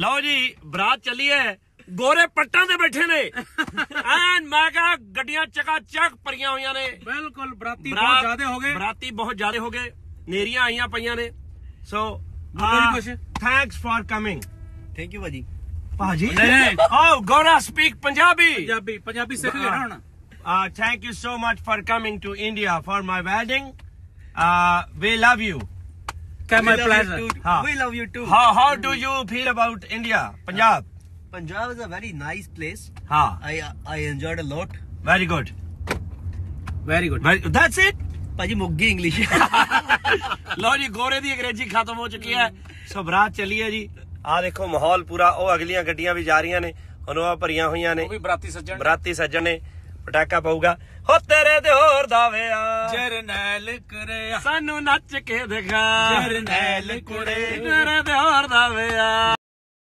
ਲਓ ਜੀ ਬਰਾਤ ਚੱਲੀ ਹੈ। ਗੋਰੇ ਪੱਟਾਂ ਤੇ ਬੈਠੇ ਨੇ। ਐਨ ਮੈਂ ਕਹਾ ਗੱਡੀਆਂ ਚਕਾ ਚੱਕ ਭਰੀਆਂ ਹੋਈਆਂ ਨੇ। ਬਿਲਕੁਲ ਬਰਾਤੀ ਬਹੁਤ ਜ਼ਿਆਦੇ ਹੋ ਗਏ। ਬਰਾਤੀ ਬਹੁਤ ਜ਼ਿਆਦੇ ਹੋ ਗਏ। ਨੇਰੀਆਂ ਆਈਆਂ ਪਈਆਂ ਨੇ। So. Thanks for coming thank you ਭਾਜੀ। ਭਾਜੀ? ਨਹੀਂ ਓ ਗੋਰਾ ਸਪੀਕ ਪੰਜਾਬੀ। ਪੰਜਾਬੀ ਪੰਜਾਬੀ ਸਿੱਖ ਗਏ ਨਾ ਹੁਣ। Uh, thank you so much for coming to India for my wedding. Uh, we love you. ਕੈ my We love you pleasure too. हाँ. We love you too. How how do you feel about India, Punjab? Punjab is a very nice place. Ha, I I enjoyed a lot. very good. Very good Very, that's it. ਭਾਜੀ ਮੁੱਗੀ English ਲਓ ਜੀ ਗੋਰੇ ਦੀ ਅੰਗਰੇਜ਼ੀ ਖਤਮ ਹੋ ਚੁੱਕੀ ਹੈ ਸੋ ਬਰਾਤ ਚੱਲੀ ਹੈ ਜੀ ਆ ਦੇਖੋ ਮਾਹੌਲ ਪੂਰਾ ਉਹ ਅਗਲੀਆਂ ਗੱਡੀਆਂ ਵੀ ਜਾ ਰਹੀਆਂ ਨੇ ਹੁਣ ਉਹ ਭਰੀਆਂ ਹੋਈਆਂ ਨੇ ਉਹ ਵੀ ਬਰਾਤੀ ਸੱਜਣ ਬਰਾਤੀ ਸੱਜਣ ਨੇ ਪਟਾਕਾ ਪਊਗਾ ਹੋ ਤੇਰੇ ਤੇ ਹੋਰ ਦਾਵੇ ਆ ਜਰਨੈਲ ਕਰਿਆ। ਸਾਨੂੰ ਨੱਚ ਕੇ ਦਿਖਾ। ਜਰਨੈਲ ਕੁੜੇ।